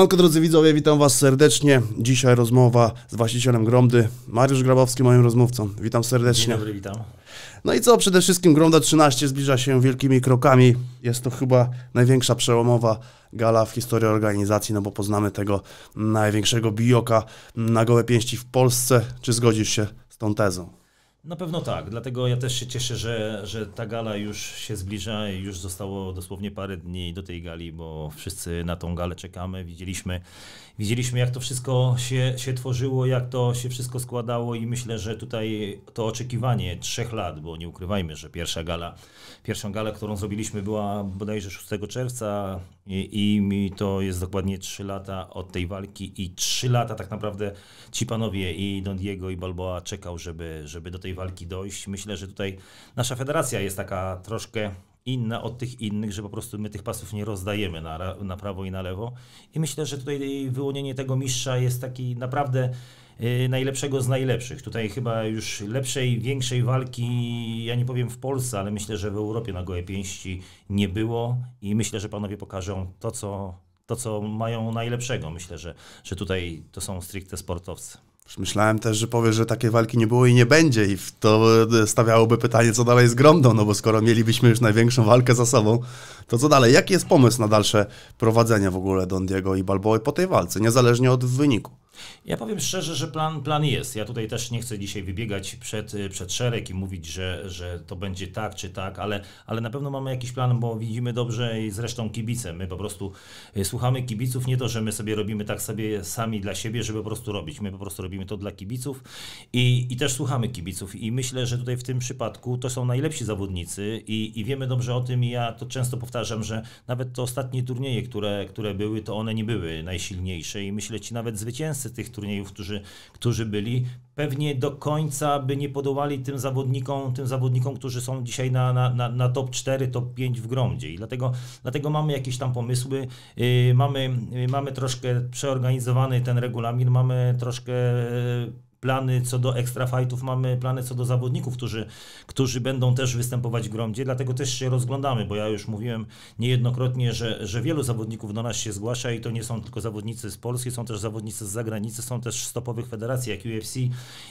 Siemanko drodzy widzowie, witam was serdecznie. Dzisiaj rozmowa z właścicielem Gromdy, Mariusz Grabowski, moim rozmówcą. Witam serdecznie. Dzień dobry, witam. No i co, przede wszystkim Gromda 13 zbliża się wielkimi krokami. Jest to chyba największa przełomowa gala w historii organizacji, no bo poznamy tego największego bijoka na gołe pięści w Polsce. Czy zgodzisz się z tą tezą? Na pewno tak, dlatego ja też się cieszę, że, że ta gala już się zbliża już zostało dosłownie parę dni do tej gali, bo wszyscy na tą galę czekamy. Widzieliśmy, widzieliśmy jak to wszystko się, się tworzyło, jak to się wszystko składało i myślę, że tutaj to oczekiwanie trzech lat, bo nie ukrywajmy, że pierwsza gala, pierwszą galę, którą zrobiliśmy była bodajże 6 czerwca i, i to jest dokładnie 3 lata od tej walki i 3 lata tak naprawdę ci panowie i Don Diego i Balboa czekał, żeby, żeby do tej walki dojść. Myślę, że tutaj nasza federacja jest taka troszkę inna od tych innych, że po prostu my tych pasów nie rozdajemy na, na prawo i na lewo. I myślę, że tutaj wyłonienie tego mistrza jest taki naprawdę y, najlepszego z najlepszych. Tutaj chyba już lepszej, większej walki, ja nie powiem w Polsce, ale myślę, że w Europie na gołe pięści nie było i myślę, że panowie pokażą to, co, to, co mają najlepszego. Myślę, że, że tutaj to są stricte sportowcy. Myślałem też, że powiesz, że takiej walki nie było i nie będzie i to stawiałoby pytanie, co dalej z Gromdą, no bo skoro mielibyśmy już największą walkę za sobą, to co dalej? Jaki jest pomysł na dalsze prowadzenie w ogóle Don Diego i Balboa po tej walce, niezależnie od wyniku? Ja powiem szczerze, że plan, plan jest. Ja tutaj też nie chcę dzisiaj wybiegać przed, przed szereg i mówić, że, że to będzie tak czy tak, ale, ale na pewno mamy jakiś plan, bo widzimy dobrze i zresztą kibice. My po prostu y, słuchamy kibiców, nie to, że my sobie robimy tak sobie sami dla siebie, żeby po prostu robić. My po prostu robimy to dla kibiców i, i też słuchamy kibiców. I myślę, że tutaj w tym przypadku to są najlepsi zawodnicy i, i wiemy dobrze o tym i ja to często powtarzam, że nawet te ostatnie turnieje, które, które były, to one nie były najsilniejsze i myślę ci nawet zwycięzcy tych turniejów, którzy, którzy byli, pewnie do końca by nie podołali tym zawodnikom, tym zawodnikom, którzy są dzisiaj na, na, na, top 4, top 5 w Gromdzie. I dlatego, dlatego mamy jakieś tam pomysły, yy, mamy, yy, mamy troszkę przeorganizowany ten regulamin, mamy troszkę yy, plany co do extra fightów, mamy plany co do zawodników, którzy, którzy będą też występować w Gromdzie, dlatego też się rozglądamy, bo ja już mówiłem niejednokrotnie, że, że wielu zawodników do nas się zgłasza i to nie są tylko zawodnicy z Polski, są też zawodnicy z zagranicy, są też stopowych federacji jak UFC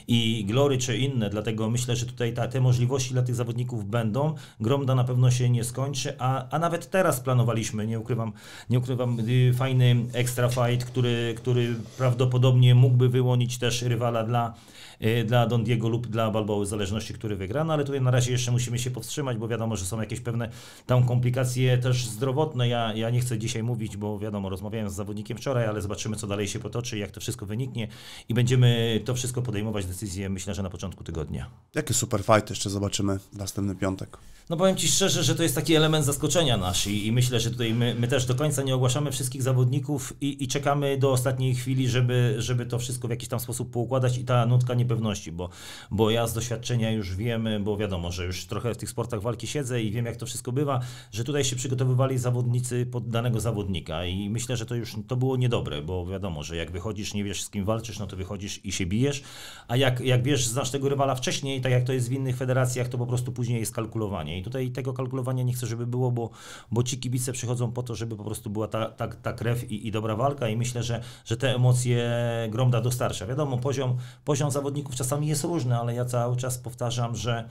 i Glory czy inne, dlatego myślę, że tutaj ta, te możliwości dla tych zawodników będą. Gromda na pewno się nie skończy, a, a nawet teraz planowaliśmy, nie ukrywam, nie ukrywam, y, fajny extra fight, który, który prawdopodobnie mógłby wyłonić też rywala dla dla, y, dla Don Diego lub dla Balboa, w zależności, który wygra. No ale tutaj na razie jeszcze musimy się powstrzymać, bo wiadomo, że są jakieś pewne tam komplikacje też zdrowotne. Ja, ja nie chcę dzisiaj mówić, bo wiadomo, rozmawiałem z zawodnikiem wczoraj, ale zobaczymy, co dalej się potoczy, jak to wszystko wyniknie i będziemy to wszystko podejmować decyzje, myślę, że na początku tygodnia. Jakie super fight jeszcze zobaczymy w następny piątek? No powiem Ci szczerze, że to jest taki element zaskoczenia nasz i, i myślę, że tutaj my, my, też do końca nie ogłaszamy wszystkich zawodników i, i, czekamy do ostatniej chwili, żeby, żeby to wszystko w jakiś tam sposób poukładać i ta nutka niepewności, bo, bo ja z doświadczenia już wiem, bo wiadomo, że już trochę w tych sportach walki siedzę i wiem jak to wszystko bywa, że tutaj się przygotowywali zawodnicy pod danego zawodnika i myślę, że to już to było niedobre, bo wiadomo, że jak wychodzisz, nie wiesz z kim walczysz, no to wychodzisz i się bijesz, a jak, jak wiesz, znasz tego rywala wcześniej, tak jak to jest w innych federacjach, to po prostu później jest kalkulowanie i tutaj tego kalkulowania nie chcę, żeby było, bo, bo ci kibice przychodzą po to, żeby po prostu była ta, ta, ta krew i, i dobra walka i myślę, że, że te emocje Gromda dostarcza. Wiadomo, poziom, poziom zawodników czasami jest różny, ale ja cały czas powtarzam, że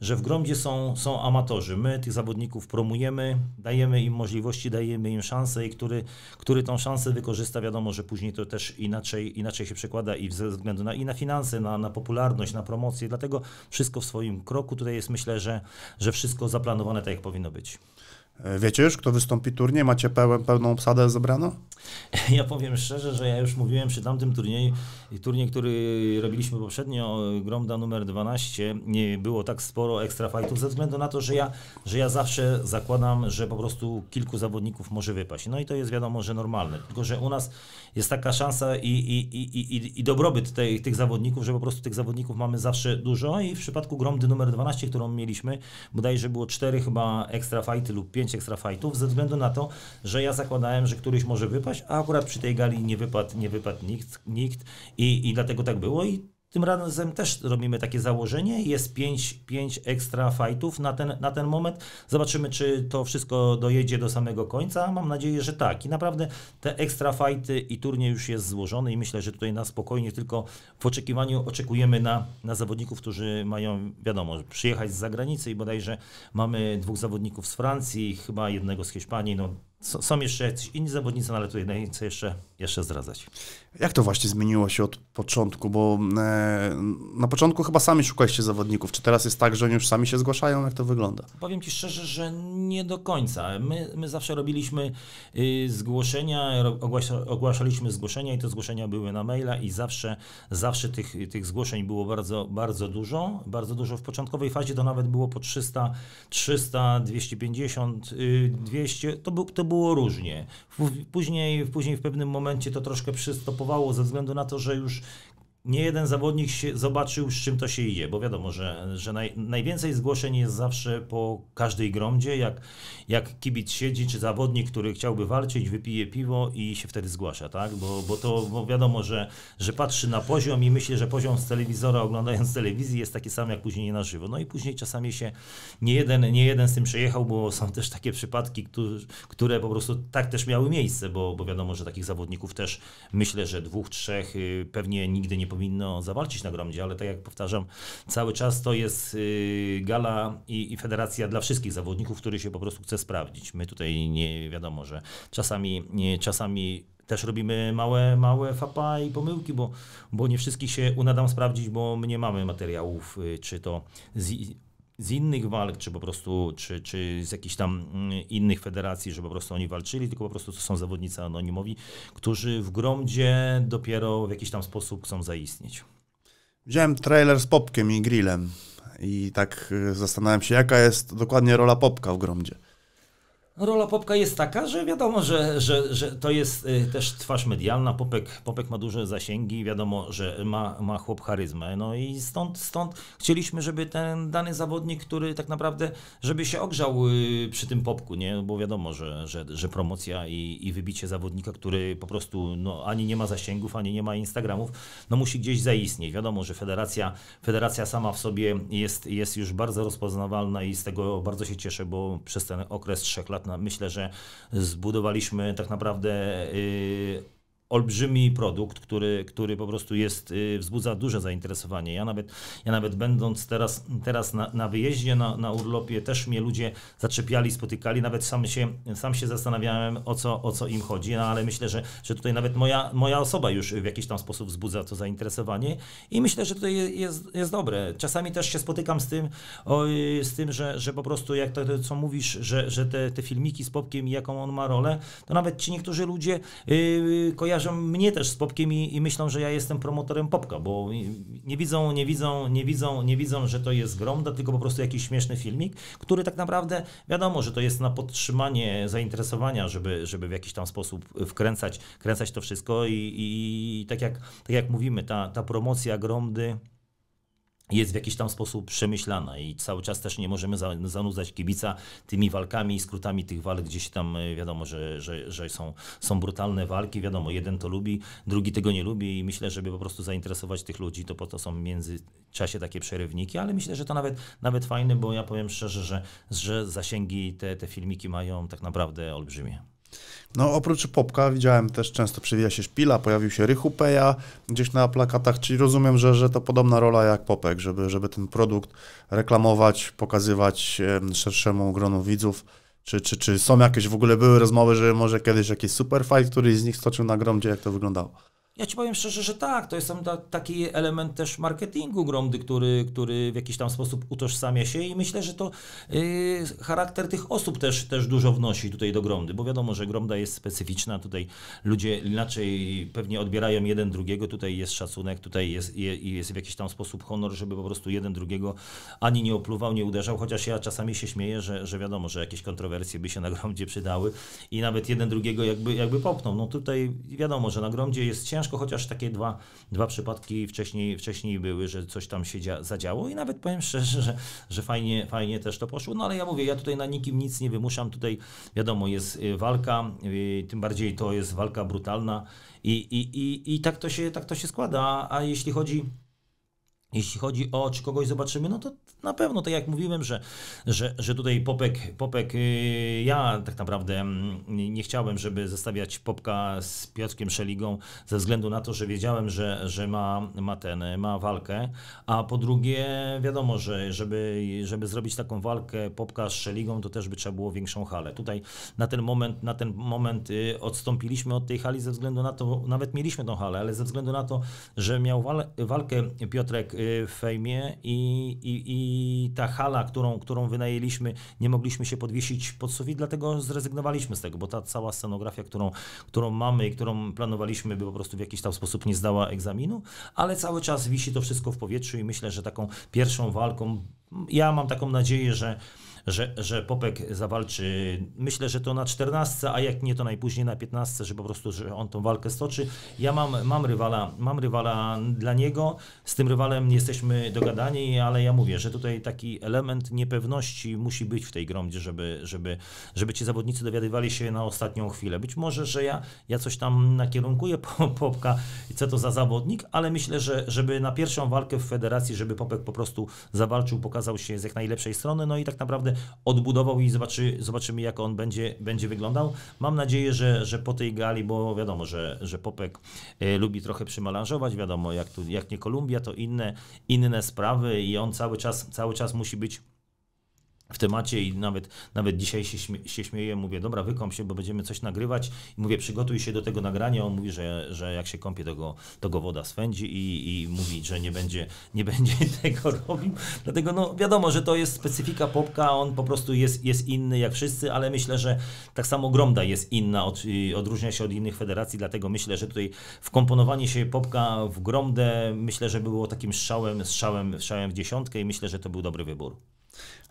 że w Gromdzie są, są amatorzy. My tych zawodników promujemy, dajemy im możliwości, dajemy im szansę i który, który tą szansę wykorzysta, wiadomo, że później to też inaczej, inaczej się przekłada i ze względu na, i na finanse, na, na popularność, na promocję, dlatego wszystko w swoim kroku. Tutaj jest myślę, że, że wszystko zaplanowane tak, jak powinno być. E, wiecie już, kto wystąpi turniej? Macie pełen, pełną obsadę zebraną? Ja powiem szczerze, że ja już mówiłem przy tamtym turnieju, turniej, który robiliśmy poprzednio, Gromda numer 12, nie było tak sporo extra fightów ze względu na to, że ja, że ja zawsze zakładam, że po prostu kilku zawodników może wypaść. No i to jest wiadomo, że normalne. Tylko, że u nas jest taka szansa i, i, i, i, i dobrobyt tej, tych zawodników, że po prostu tych zawodników mamy zawsze dużo i w przypadku Gromdy numer 12, którą mieliśmy, bodajże było cztery chyba extra fighty lub pięć extra fightów, ze względu na to, że ja zakładałem, że któryś może wypaść, a akurat przy tej gali nie wypadł, nie wypadł nikt, nikt i, i dlatego tak było i tym razem też robimy takie założenie. Jest 5, pięć ekstra fightów na ten, na ten moment. Zobaczymy, czy to wszystko dojedzie do samego końca. Mam nadzieję, że tak. I naprawdę te ekstra fighty i turniej już jest złożony i myślę, że tutaj na spokojnie tylko w oczekiwaniu oczekujemy na, na zawodników, którzy mają, wiadomo, przyjechać z zagranicy i bodajże mamy dwóch zawodników z Francji, chyba jednego z Hiszpanii. No, są jeszcze jacyś inni zawodnicy, no ale tutaj nie chcę jeszcze, jeszcze zdradzać. Jak to właśnie zmieniło się od początku? Bo e, na początku chyba sami szukaliście zawodników. Czy teraz jest tak, że oni już sami się zgłaszają? Jak to wygląda? Powiem Ci szczerze, że nie do końca. My, my zawsze robiliśmy y, zgłoszenia, ogłasza, ogłaszaliśmy zgłoszenia i te zgłoszenia były na maila i zawsze, zawsze tych, tych zgłoszeń było bardzo, bardzo dużo. Bardzo dużo w początkowej fazie to nawet było po 300, 300 250, y, 200. To, był, to było różnie. Później, później w pewnym momencie to troszkę przystopowało ze względu na to, że już nie jeden zawodnik zobaczył, z czym to się idzie, bo wiadomo, że, że naj, najwięcej zgłoszeń jest zawsze po każdej gromdzie, jak, jak kibic siedzi, czy zawodnik, który chciałby walczyć, wypije piwo i się wtedy zgłasza, tak? Bo, bo to bo wiadomo, że, że patrzy na poziom i myśli, że poziom z telewizora oglądając telewizji jest taki sam jak później na żywo. No i później czasami się nie jeden, nie jeden z tym przejechał, bo są też takie przypadki, które, które po prostu tak też miały miejsce, bo, bo wiadomo, że takich zawodników też myślę, że dwóch, trzech y, pewnie nigdy nie powinno zawalczyć na gromdzie, ale tak jak powtarzam, cały czas to jest y, gala i, i federacja dla wszystkich zawodników, który się po prostu chce sprawdzić. My tutaj nie wiadomo, że czasami, nie, czasami też robimy małe, małe fapa i pomyłki, bo, bo nie wszystkich się uda nam sprawdzić, bo my nie mamy materiałów, y, czy to z, z innych walk, czy po prostu, czy, czy z jakichś tam mm, innych federacji, że po prostu oni walczyli, tylko po prostu to są zawodnicy anonimowi, którzy w gromdzie dopiero w jakiś tam sposób chcą zaistnieć. Widziałem trailer z Popkiem i Grillem i tak y, zastanawiam się, jaka jest dokładnie rola Popka w gromdzie. Rola Popka jest taka, że wiadomo, że, że, że to jest y, też twarz medialna. Popek, Popek ma duże zasięgi, wiadomo, że ma, ma chłop charyzmę. No i stąd, stąd chcieliśmy, żeby ten dany zawodnik, który tak naprawdę, żeby się ogrzał y, przy tym Popku, nie? Bo wiadomo, że, że, że promocja i, i wybicie zawodnika, który po prostu no, ani nie ma zasięgów, ani nie ma Instagramów, no musi gdzieś zaistnieć. Wiadomo, że federacja, federacja sama w sobie jest, jest już bardzo rozpoznawalna i z tego bardzo się cieszę, bo przez ten okres trzech lat myślę, że zbudowaliśmy tak naprawdę y, olbrzymi produkt, który, który po prostu jest, y, wzbudza duże zainteresowanie. Ja nawet, ja nawet będąc teraz, teraz na, na wyjeździe, na, na urlopie, też mnie ludzie zaczepiali, spotykali, nawet sam się, sam się zastanawiałem, o co, o co im chodzi, no, ale myślę, że, że tutaj nawet moja, moja osoba już w jakiś tam sposób wzbudza to zainteresowanie i myślę, że to jest, jest dobre. Czasami też się spotykam z tym, o, z tym że, że po prostu jak to, co mówisz, że, że te, te filmiki z Popkiem i jaką on ma rolę, to nawet ci niektórzy ludzie yy, kojarzą kojarzą mnie też z Popkiem i, i, myślą, że ja jestem promotorem Popka, bo nie widzą, nie widzą, nie widzą, nie widzą, że to jest Gromda, tylko po prostu jakiś śmieszny filmik, który tak naprawdę wiadomo, że to jest na podtrzymanie zainteresowania, żeby, żeby w jakiś tam sposób wkręcać kręcać to wszystko i, i tak, jak, tak jak mówimy, ta, ta promocja Gromdy jest w jakiś tam sposób przemyślana i cały czas też nie możemy zanudzać kibica tymi walkami i skrótami tych walk, gdzieś tam e, wiadomo, że, że, że są, są brutalne walki, wiadomo, jeden to lubi, drugi tego nie lubi i myślę, żeby po prostu zainteresować tych ludzi, to po to są w międzyczasie takie przerywniki, ale myślę, że to nawet, nawet fajne, bo ja powiem szczerze, że, że zasięgi te, te filmiki mają tak naprawdę olbrzymie. No oprócz Popka widziałem też często przewija się Szpila, pojawił się Rychupeja gdzieś na plakatach, czyli rozumiem, że, że to podobna rola jak Popek, żeby, żeby ten produkt reklamować, pokazywać szerszemu gronu widzów. Czy, czy, czy są jakieś w ogóle były rozmowy, że może kiedyś jakiś super fight, który z nich stoczył na gromdzie, jak to wyglądało? Ja ci powiem szczerze, że tak, to jest ta, taki element też marketingu Gromdy, który, który w jakiś tam sposób utożsamia się i myślę, że to yy, charakter tych osób też, też dużo wnosi tutaj do Gromdy, bo wiadomo, że Gromda jest specyficzna, tutaj ludzie inaczej pewnie odbierają jeden drugiego, tutaj jest szacunek, tutaj jest, jest w jakiś tam sposób honor, żeby po prostu jeden drugiego ani nie opluwał, nie uderzał, chociaż ja czasami się śmieję, że, że wiadomo, że jakieś kontrowersje by się na Gromdzie przydały i nawet jeden drugiego jakby, jakby popnął. No tutaj wiadomo, że na Gromdzie jest ciężko, ciężko, chociaż takie dwa, dwa przypadki wcześniej, wcześniej były, że coś tam się dzia, zadziało i nawet powiem szczerze, że, że fajnie, fajnie też to poszło. No ale ja mówię, ja tutaj na nikim nic nie wymuszam. Tutaj wiadomo, jest y, walka, y, tym bardziej to jest walka brutalna i, i, i, i tak, to się, tak to się składa. A jeśli chodzi Jeśli chodzi o czy kogoś zobaczymy, no to na pewno, tak jak mówiłem, że, że, że tutaj Popek, Popek, y, ja tak naprawdę mm, nie chciałem, żeby zestawiać Popka z Piotrkiem Szeligą ze względu na to, że wiedziałem, że, że ma, ma ten, ma walkę, a po drugie wiadomo, że żeby, żeby zrobić taką walkę Popka z Szeligą, to też by trzeba było większą halę. Tutaj na ten moment, na ten moment y, odstąpiliśmy od tej hali ze względu na to, nawet mieliśmy tą halę, ale ze względu na to, że miał walkę Piotrek w fejmie i, i, i ta hala, którą, którą wynajęliśmy, nie mogliśmy się podwiesić pod sufit, dlatego zrezygnowaliśmy z tego, bo ta cała scenografia, którą, którą mamy i którą planowaliśmy, by po prostu w jakiś tam sposób nie zdała egzaminu, ale cały czas wisi to wszystko w powietrzu i myślę, że taką pierwszą walką, ja mam taką nadzieję, że że, że Popek zawalczy, myślę, że to na 14, a jak nie, to najpóźniej na 15, że po prostu, że on tą walkę stoczy. Ja mam, mam rywala, mam rywala dla niego, z tym rywalem jesteśmy dogadani, ale ja mówię, że tutaj taki element niepewności musi być w tej gromdzie, żeby, żeby, żeby ci zawodnicy dowiadywali się na ostatnią chwilę. Być może, że ja, ja coś tam nakierunkuję Popka, co to za zawodnik, ale myślę, że żeby na pierwszą walkę w federacji, żeby Popek po prostu zawalczył, pokazał się z jak najlepszej strony, no i tak naprawdę odbudował i zobaczy, zobaczymy, jak on będzie, będzie wyglądał. Mam nadzieję, że, że po tej gali, bo wiadomo, że, że Popek e, lubi trochę przymalanżować, wiadomo, jak, tu, jak nie Kolumbia, to inne, inne sprawy i on cały czas, cały czas musi być w temacie i nawet, nawet dzisiaj się, śmie się śmieję, mówię, dobra, wykąp się, bo będziemy coś nagrywać. I mówię, przygotuj się do tego nagrania, on mówi, że, że jak się kąpie, to go, to go woda swędzi i, i mówi, że nie będzie, nie będzie tego robił, dlatego no wiadomo, że to jest specyfika Popka, on po prostu jest, jest inny jak wszyscy, ale myślę, że tak samo Gromda jest inna, od, odróżnia się od innych federacji, dlatego myślę, że tutaj wkomponowanie się Popka w Gromdę, myślę, że było takim strzałem, strzałem, strzałem w dziesiątkę i myślę, że to był dobry wybór.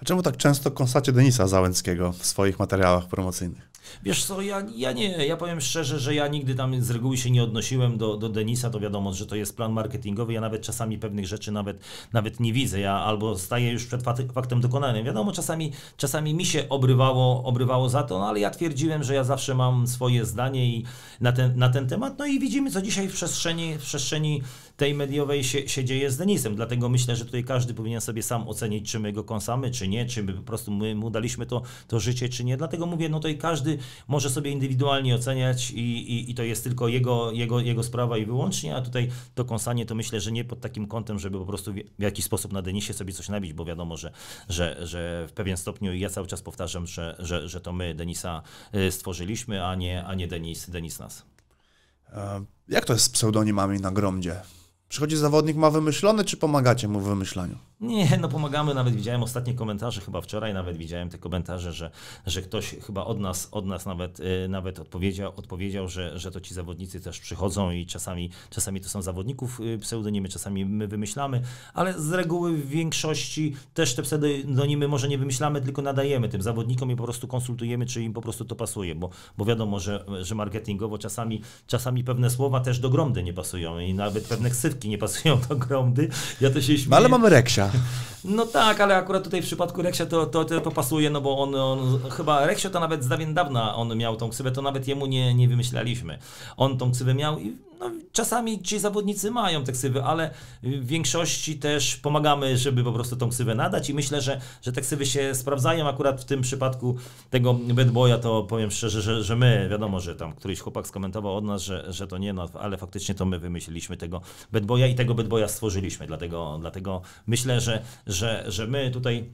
A czemu tak często kąsacie Denisa Załęckiego w swoich materiałach promocyjnych? Wiesz co, ja, ja nie, ja powiem szczerze, że ja nigdy tam z reguły się nie odnosiłem do, do Denisa, to wiadomo, że to jest plan marketingowy, ja nawet czasami pewnych rzeczy nawet, nawet nie widzę, ja albo staję już przed faktem dokonanym. Wiadomo, czasami, czasami mi się obrywało, obrywało za to, no ale ja twierdziłem, że ja zawsze mam swoje zdanie i na ten, na ten temat, no i widzimy, co dzisiaj w przestrzeni, w przestrzeni tej mediowej się, się dzieje z Denisem, dlatego myślę, że tutaj każdy powinien sobie sam ocenić, czy my go kąsamy, czy nie, czy my po prostu my mu daliśmy to, to życie, czy nie, dlatego mówię, no tutaj każdy może sobie indywidualnie oceniać i, i, i to jest tylko jego, jego, jego sprawa i wyłącznie, a tutaj to kąsanie to myślę, że nie pod takim kątem, żeby po prostu w jakiś sposób na Denisie sobie coś nabić, bo wiadomo, że, że, że w pewien stopniu ja cały czas powtarzam, że, że, że to my Denisa y, stworzyliśmy, a nie, a nie Denis, Denis nas. E, jak to jest z pseudonimami na gromdzie? Przychodzi zawodnik, ma wymyślony, czy pomagacie mu w wymyślaniu? Nie, no pomagamy, nawet widziałem ostatnie komentarze, chyba wczoraj nawet widziałem te komentarze, że, że ktoś chyba od nas, od nas nawet, yy, nawet odpowiedział, odpowiedział że, że to ci zawodnicy też przychodzą i czasami, czasami to są zawodników yy, pseudonimy, czasami my wymyślamy, ale z reguły w większości też te pseudonimy może nie wymyślamy, tylko nadajemy tym zawodnikom i po prostu konsultujemy, czy im po prostu to pasuje, bo, bo wiadomo, że, że marketingowo czasami, czasami pewne słowa też do gromdy nie pasują i nawet pewne ksywki nie pasują do gromdy. Ja to się śmieję. No ale mamy Reksia. No tak, ale akurat tutaj w przypadku Reksia to, to, to, to pasuje, no bo on, on chyba Reksio to nawet z dawien dawna on miał tą ksywę, to nawet jemu nie, nie wymyślaliśmy. On tą ksywę miał i no, czasami ci zawodnicy mają te ksywy, ale w większości też pomagamy, żeby po prostu tą ksywę nadać i myślę, że, że te ksywy się sprawdzają. Akurat w tym przypadku tego Bad Boya to powiem szczerze, że, że my, wiadomo, że tam któryś chłopak skomentował od nas, że, że to nie, no, ale faktycznie to my wymyśliliśmy tego Bad Boya i tego Bad Boya stworzyliśmy, dlatego, dlatego myślę, że, że, że my tutaj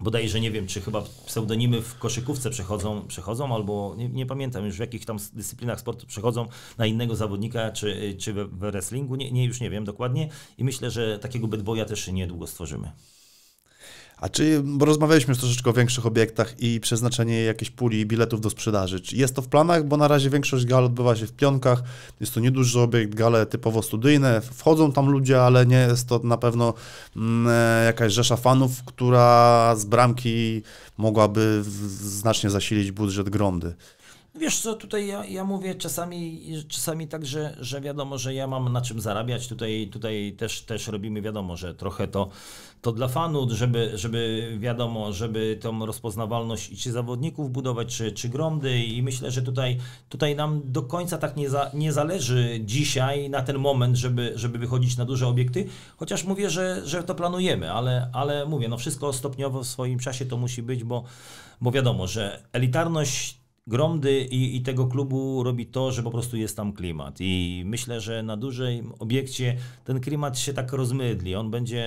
bodajże nie wiem, czy chyba pseudonimy w koszykówce przechodzą, przechodzą albo nie, nie, pamiętam już w jakich tam dyscyplinach sportu przechodzą na innego zawodnika, czy, czy w, w wrestlingu, nie, nie, już nie wiem dokładnie i myślę, że takiego bad boya też niedługo stworzymy. A czy, bo rozmawialiśmy już troszeczkę o większych obiektach i przeznaczenie jakiejś puli biletów do sprzedaży. Czy jest to w planach? Bo na razie większość gal odbywa się w pionkach. Jest to nieduży obiekt, gale typowo studyjne. Wchodzą tam ludzie, ale nie jest to na pewno mm, e, jakaś rzesza fanów, która z bramki mogłaby znacznie zasilić budżet Gromdy. Wiesz co, tutaj ja, ja mówię czasami, czasami tak, że, że wiadomo, że ja mam na czym zarabiać. Tutaj, tutaj też, też robimy wiadomo, że trochę to, to dla fanów, żeby, żeby wiadomo, żeby tą rozpoznawalność czy zawodników budować, czy, czy gromdy i myślę, że tutaj, tutaj nam do końca tak nie, za, nie zależy dzisiaj na ten moment, żeby, żeby wychodzić na duże obiekty, chociaż mówię, że, że to planujemy, ale, ale mówię, no wszystko stopniowo w swoim czasie to musi być, bo, bo wiadomo, że elitarność Gromdy i, i, tego klubu robi to, że po prostu jest tam klimat. I myślę, że na dużym obiekcie ten klimat się tak rozmydli. On będzie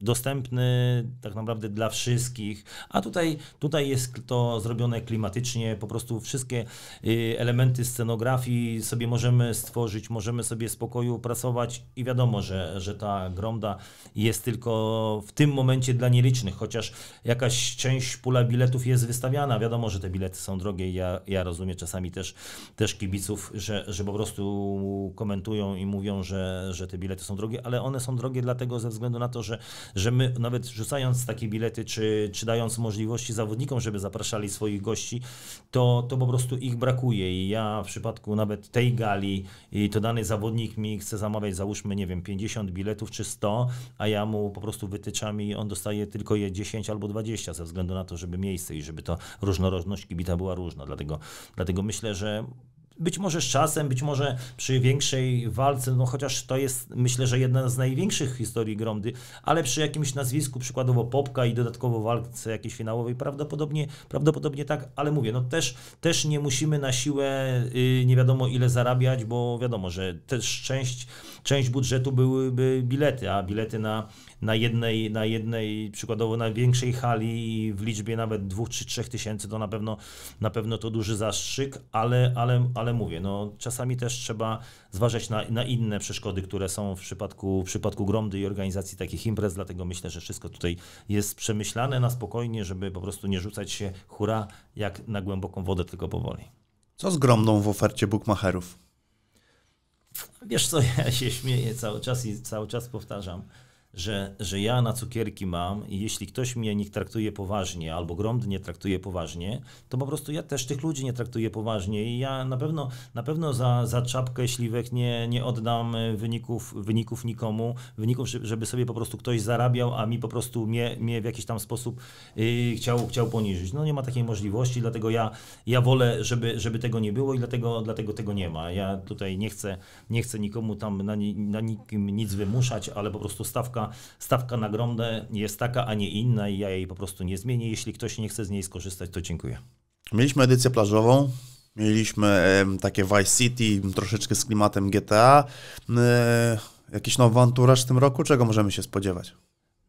dostępny tak naprawdę dla wszystkich, a tutaj, tutaj jest to zrobione klimatycznie, po prostu wszystkie y, elementy scenografii sobie możemy stworzyć, możemy sobie spokoju pracować i wiadomo, że, że ta gromda jest tylko w tym momencie dla nielicznych, chociaż jakaś część pula biletów jest wystawiana, wiadomo, że te bilety są drogie, ja, ja rozumiem czasami też, też kibiców, że, że po prostu komentują i mówią, że, że te bilety są drogie, ale one są drogie dlatego ze względu na to, że że my nawet rzucając takie bilety, czy, czy dając możliwości zawodnikom, żeby zapraszali swoich gości, to, to po prostu ich brakuje i ja w przypadku nawet tej gali, i to dany zawodnik mi chce zamawiać, załóżmy, nie wiem, 50 biletów czy 100, a ja mu po prostu wytyczam i on dostaje tylko je 10 albo 20 ze względu na to, żeby miejsce i żeby to różnorodność kibita była różna. Dlatego, dlatego myślę, że być może z czasem, być może przy większej walce, no chociaż to jest myślę, że jedna z największych historii Gromdy, ale przy jakimś nazwisku, przykładowo Popka i dodatkowo walce jakiejś finałowej, prawdopodobnie, prawdopodobnie tak, ale mówię, no też, też nie musimy na siłę yy, nie wiadomo ile zarabiać, bo wiadomo, że też część, część budżetu byłyby bilety, a bilety na na jednej, na jednej przykładowo na większej hali w liczbie nawet dwóch czy trzech tysięcy, to na pewno, na pewno to duży zastrzyk, ale, ale, ale mówię, no, czasami też trzeba zważać na, na inne przeszkody, które są w przypadku, w przypadku gromdy i organizacji takich imprez, dlatego myślę, że wszystko tutaj jest przemyślane na spokojnie, żeby po prostu nie rzucać się hura jak na głęboką wodę, tylko powoli. Co z gromdą w ofercie bookmacherów? Wiesz co, ja się śmieję cały czas i cały czas powtarzam że, że ja na cukierki mam i jeśli ktoś mnie nie traktuje poważnie albo gromdy nie traktuje poważnie, to po prostu ja też tych ludzi nie traktuję poważnie i ja na pewno, na pewno za, za czapkę śliwek nie, nie oddam wyników, wyników nikomu, wyników, żeby sobie po prostu ktoś zarabiał, a mi po prostu mnie, mnie w jakiś tam sposób yy, chciał, chciał poniżyć. No nie ma takiej możliwości, dlatego ja, ja wolę, żeby, żeby tego nie było i dlatego, dlatego tego nie ma. Ja tutaj nie chcę, nie chcę nikomu tam na, na nikim nic wymuszać, ale po prostu stawka stawka, stawka na gromdę jest taka, a nie inna i ja jej po prostu nie zmienię. Jeśli ktoś nie chce z niej skorzystać, to dziękuję. Mieliśmy edycję plażową, mieliśmy takie Vice City, troszeczkę z klimatem GTA. E, jakiś nowy anturaż w tym roku? Czego możemy się spodziewać?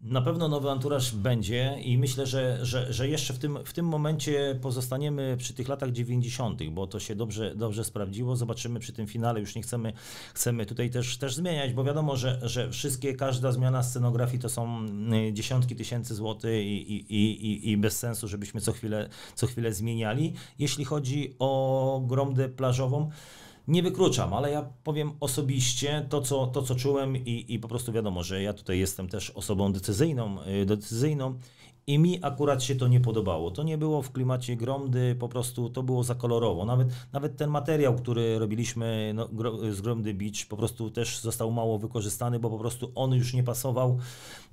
Na pewno nowy anturaż będzie i myślę, że, że, że jeszcze w tym, w tym momencie pozostaniemy przy tych latach 90., bo to się dobrze, dobrze sprawdziło. Zobaczymy przy tym finale, już nie chcemy, chcemy tutaj też, też zmieniać, bo wiadomo, że, że wszystkie, każda zmiana scenografii to są y, dziesiątki tysięcy złotych i, i, i, i bez sensu, żebyśmy co chwilę, co chwilę zmieniali. Jeśli chodzi o gromdę plażową, nie wykluczam, ale ja powiem osobiście to, co, to, co czułem i, i po prostu wiadomo, że ja tutaj jestem też osobą decyzyjną, y, decyzyjną i mi akurat się to nie podobało. To nie było w klimacie gromdy, po prostu to było za kolorowo. Nawet, nawet ten materiał, który robiliśmy no, z Gromdy Beach, po prostu też został mało wykorzystany, bo po prostu on już nie pasował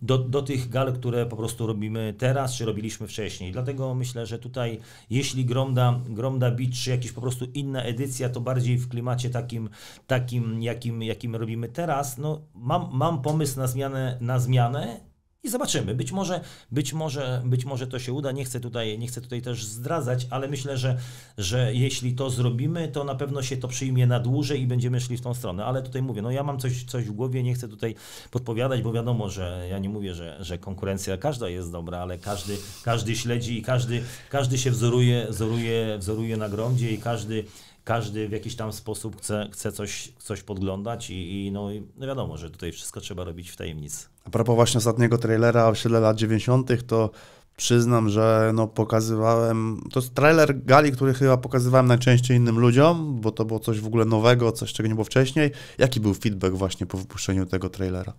do, do tych gal, które po prostu robimy teraz, czy robiliśmy wcześniej. Dlatego myślę, że tutaj, jeśli Gromda, Gromda Beach, czy jakaś po prostu inna edycja, to bardziej w klimacie takim, takim jakim, jakim robimy teraz. No, mam, mam pomysł na zmianę, na zmianę i zobaczymy. Być może, być może, być może to się uda. Nie chcę tutaj, nie chcę tutaj też zdradzać, ale myślę, że, że jeśli to zrobimy, to na pewno się to przyjmie na dłużej i będziemy szli w tą stronę. Ale tutaj mówię, no ja mam coś, coś w głowie, nie chcę tutaj podpowiadać, bo wiadomo, że ja nie mówię, że, że konkurencja każda jest dobra, ale każdy, każdy śledzi i każdy, każdy się wzoruje, wzoruje, wzoruje na gromdzie i każdy każdy w jakiś tam sposób chce, chce coś, coś podglądać i, i no, no wiadomo, że tutaj wszystko trzeba robić w tajemnicy. A propos właśnie ostatniego trailera siedle lat 90., to przyznam, że no pokazywałem, to jest trailer gali, który chyba pokazywałem najczęściej innym ludziom, bo to było coś w ogóle nowego, coś czego nie było wcześniej. Jaki był feedback właśnie po wypuszczeniu tego trailera?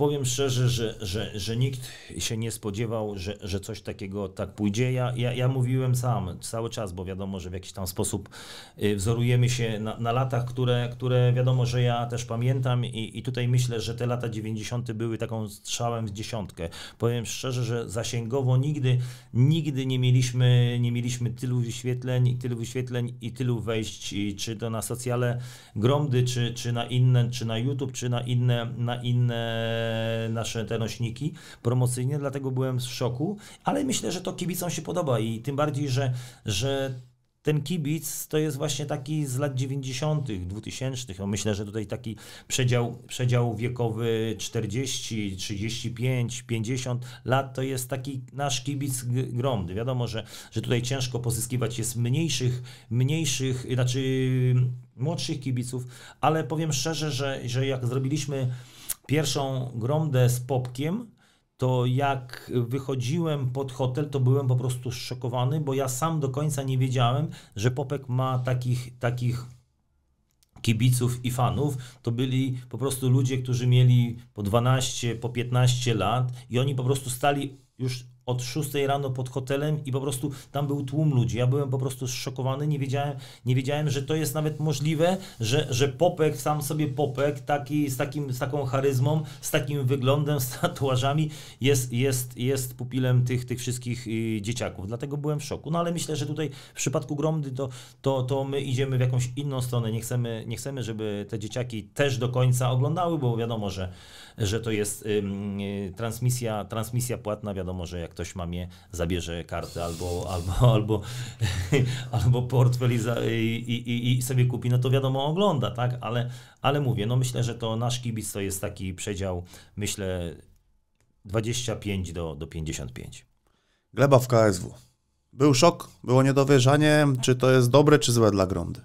Powiem szczerze, że, że, że nikt się nie spodziewał, że, że coś takiego tak pójdzie. Ja, ja, ja mówiłem sam cały czas, bo wiadomo, że w jakiś tam sposób y, wzorujemy się na, na latach, które, które wiadomo, że ja też pamiętam i, i tutaj myślę, że te lata 90. były taką strzałem w dziesiątkę. Powiem szczerze, że zasięgowo nigdy, nigdy nie mieliśmy, nie mieliśmy tylu wyświetleń, tylu wyświetleń i tylu wejść, czy to na socjale Gromdy, czy, czy na inne, czy na YouTube, czy na inne, na inne nasze te nośniki promocyjne, dlatego byłem w szoku, ale myślę, że to kibicom się podoba i tym bardziej, że, że ten kibic to jest właśnie taki z lat 90., 2000. No myślę, że tutaj taki przedział, przedział wiekowy 40, 35, 50 lat to jest taki nasz kibic gromny. Wiadomo, że, że tutaj ciężko pozyskiwać jest mniejszych, mniejszych, znaczy młodszych kibiców, ale powiem szczerze, że, że jak zrobiliśmy pierwszą gromdę z Popkiem, to jak wychodziłem pod hotel, to byłem po prostu szokowany, bo ja sam do końca nie wiedziałem, że Popek ma takich, takich kibiców i fanów. To byli po prostu ludzie, którzy mieli po 12, po 15 lat i oni po prostu stali już od 6 rano pod hotelem i po prostu tam był tłum ludzi. Ja byłem po prostu zszokowany, nie wiedziałem, nie wiedziałem że to jest nawet możliwe, że, że Popek, sam sobie Popek, taki, z, takim, z taką charyzmą, z takim wyglądem, z tatuażami, jest, jest, jest pupilem tych, tych wszystkich y, dzieciaków. Dlatego byłem w szoku. No ale myślę, że tutaj w przypadku Gromdy to, to, to my idziemy w jakąś inną stronę. Nie chcemy, nie chcemy, żeby te dzieciaki też do końca oglądały, bo wiadomo, że że to jest y, transmisja, transmisja płatna. Wiadomo, że jak ktoś mamie zabierze kartę albo, albo, albo, albo portfel i, za, i, i, i, sobie kupi, no to wiadomo ogląda, tak? Ale, ale mówię, no myślę, że to nasz kibic to jest taki przedział, myślę 25 do, do 55. Gleba w KSW. Był szok, było niedowierzanie, czy to jest dobre, czy złe dla Grondy?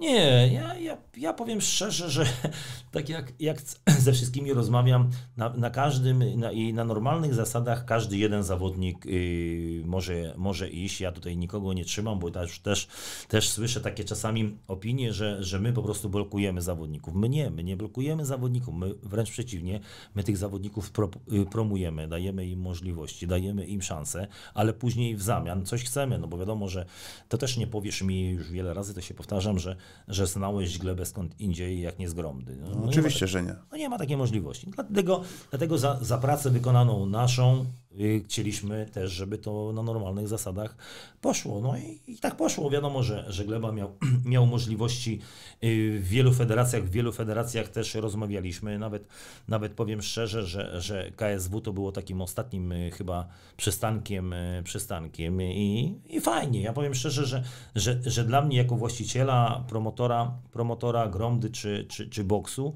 Nie, ja, ja, ja powiem szczerze, że tak jak, jak ze wszystkimi rozmawiam, na, na każdym na, i na normalnych zasadach każdy jeden zawodnik y, może, może iść. Ja tutaj nikogo nie trzymam, bo też, też, też słyszę takie czasami opinie, że, że my po prostu blokujemy zawodników. My nie, my nie blokujemy zawodników, my wręcz przeciwnie, my tych zawodników pro, y, promujemy, dajemy im możliwości, dajemy im szanse, ale później w zamian coś chcemy, no bo wiadomo, że to też nie powiesz mi, już wiele razy to się powtarzam, że że znałeś glebę skąd indziej, jak nie z Gromdy. No, no oczywiście, że nie. No nie ma takiej możliwości. Dlatego, dlatego za, za pracę wykonaną naszą chcieliśmy też, żeby to na normalnych zasadach poszło. No i, i tak poszło. Wiadomo, że, że Gleba miał, miał możliwości y, w wielu federacjach, w wielu federacjach też rozmawialiśmy. Nawet, nawet powiem szczerze, że, że KSW to było takim ostatnim y, chyba przystankiem, przystankiem i, i fajnie. Ja powiem szczerze, że, że, że dla mnie jako właściciela, promotora, promotora Gromdy czy, czy, czy boksu,